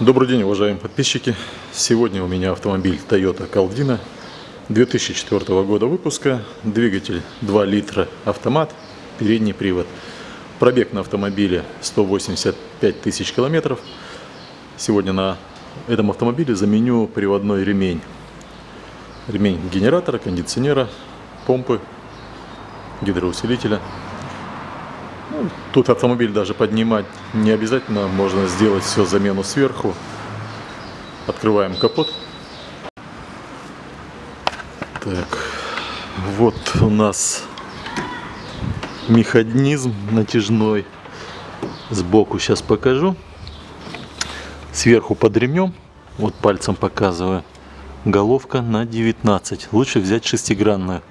Добрый день, уважаемые подписчики. Сегодня у меня автомобиль Toyota Caldina 2004 года выпуска. Двигатель 2 литра автомат, передний привод. Пробег на автомобиле 185 тысяч километров. Сегодня на этом автомобиле заменю приводной ремень. Ремень генератора, кондиционера, помпы, гидроусилителя. Тут автомобиль даже поднимать не обязательно, можно сделать все замену сверху. Открываем капот. Так, вот у нас механизм натяжной. Сбоку сейчас покажу. Сверху под ремнем, вот пальцем показываю, головка на 19. Лучше взять шестигранную.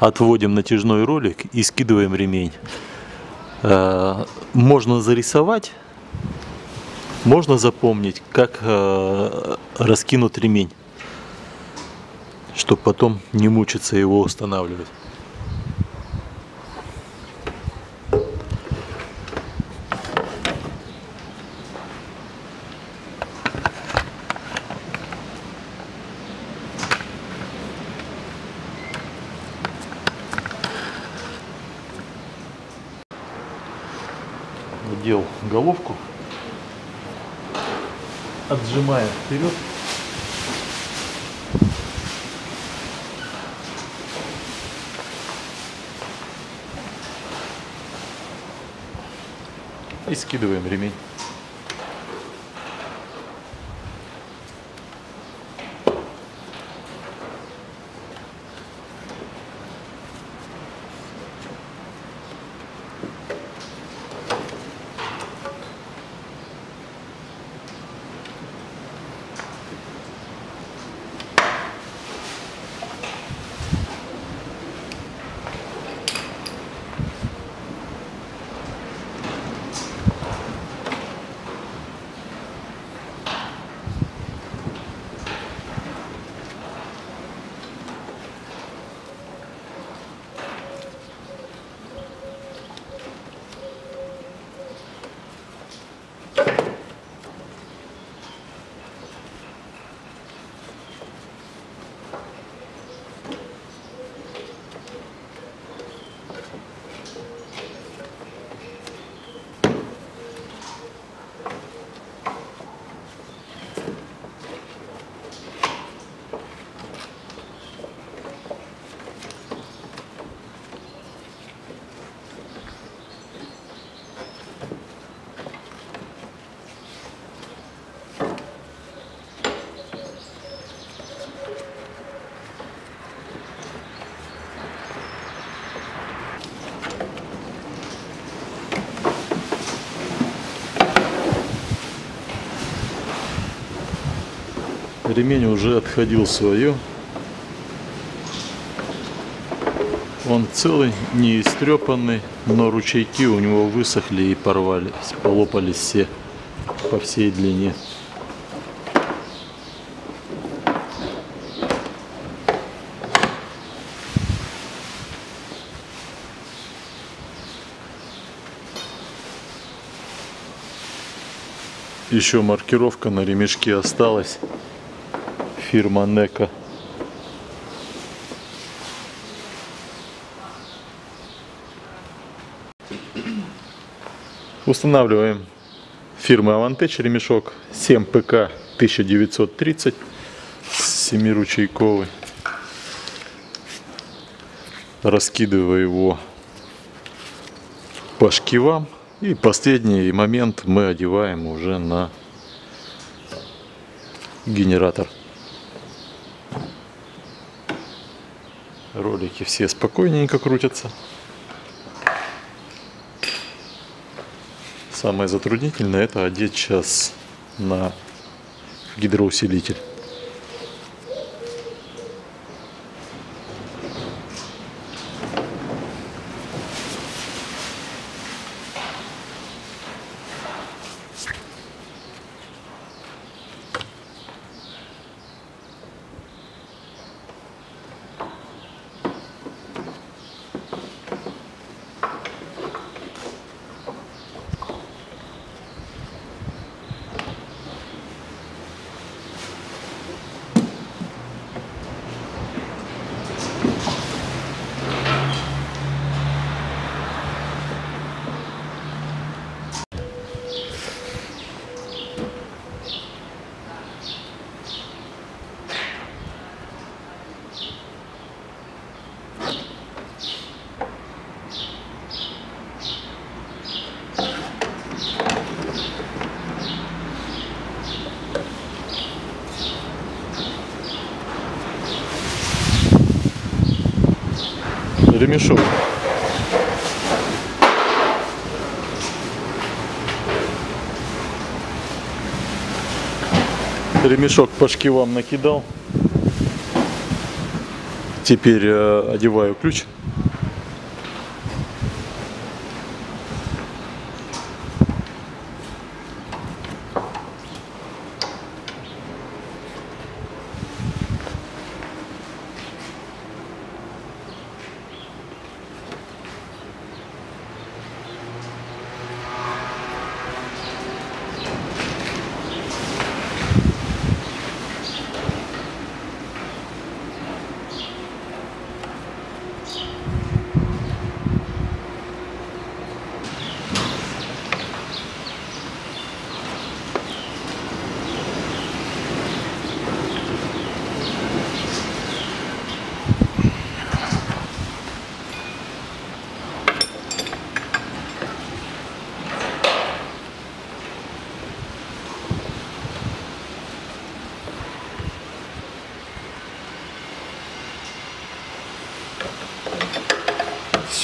Отводим натяжной ролик и скидываем ремень. Э, можно зарисовать, можно запомнить, как э, раскинут ремень, чтобы потом не мучиться его устанавливать. Надел головку, отжимаем вперед. И скидываем ремень. Ремень уже отходил свое. Он целый, не истрепанный, но ручейки у него высохли и порвались, полопались все по всей длине. Еще маркировка на ремешке осталась фирма Нека. Устанавливаем фирмы Avantech ремешок 7ПК 1930 семиручейковый. Раскидываю его по шкивам. И последний момент мы одеваем уже на генератор. Ролики все спокойненько крутятся. Самое затруднительное это одеть сейчас на гидроусилитель. Ремешок. Ремешок по шкивам накидал. Теперь э, одеваю ключ.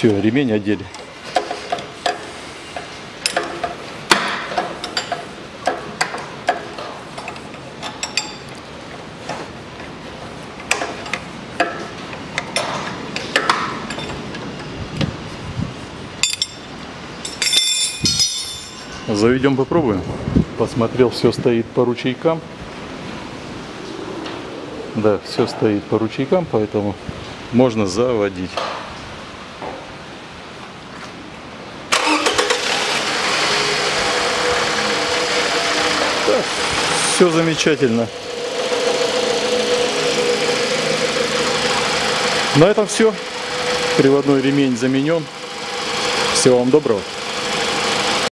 Все, ремень одели. Заведем, попробуем. Посмотрел, все стоит по ручейкам. Да, все стоит по ручейкам, поэтому можно заводить. Все замечательно. На этом все. Приводной ремень заменен. Всего вам доброго.